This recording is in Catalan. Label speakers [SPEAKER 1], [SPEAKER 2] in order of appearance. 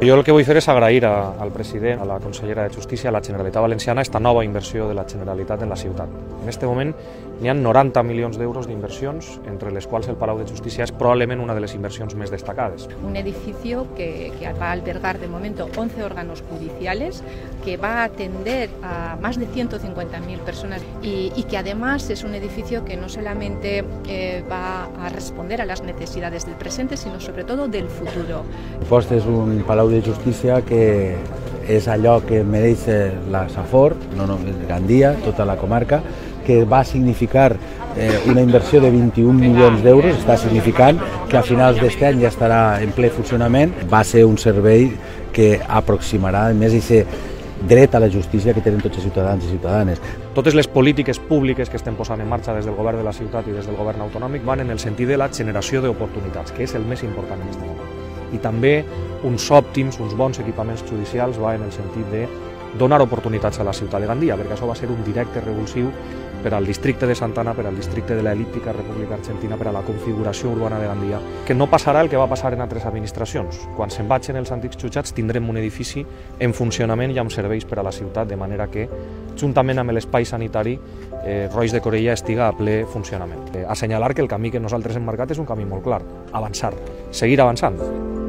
[SPEAKER 1] Jo el que vull fer és agrair a, al president, a la consellera de Justícia, a la Generalitat Valenciana, esta nova inversió de la Generalitat en la ciutat. En este moment n'hi ha 90 milions d'euros d'inversions, entre les quals el Palau de Justícia és probablement una de les inversions més destacades.
[SPEAKER 2] Un edificio que, que va a albergar de momento 11 órganos judiciales, que va a atender a más de 150.000 personas y, y, que además es un edificio que no solamente eh, va a responder a las necesidades del presente, sino sobre todo del futuro.
[SPEAKER 3] Post és un Palau de Justícia que és allò que mereix la Safor, no només Gandia, tota la comarca, que va significar eh, una inversió de 21 milions d'euros, està significant que a finals d'aquest any ja estarà en ple funcionament. Va ser un servei que aproximarà més i ser dret a la justícia que tenen tots els ciutadans i ciutadanes.
[SPEAKER 1] Totes les polítiques públiques que estem posant en marxa des del govern de la ciutat i des del govern autonòmic van en el sentit de la generació d'oportunitats, que és el més important en aquest moment. I també uns òptims, uns bons equipaments judicials va en el sentit de donar oportunitats a la ciutat de Gandia, perquè això va ser un directe revulsiu per al districte de Santana, per al districte de l'Elíptica República Argentina, per a la configuració urbana de Gandia, que no passarà el que va passar en altres administracions. Quan se'n vagin els antics jutjats tindrem un edifici en funcionament i amb serveis per a la ciutat, de manera que, juntament amb l'espai sanitari, eh, Roig de Corella estiga a ple funcionament. Eh, assenyalar que el camí que nosaltres hem marcat és un camí molt clar, avançar, seguir avançant.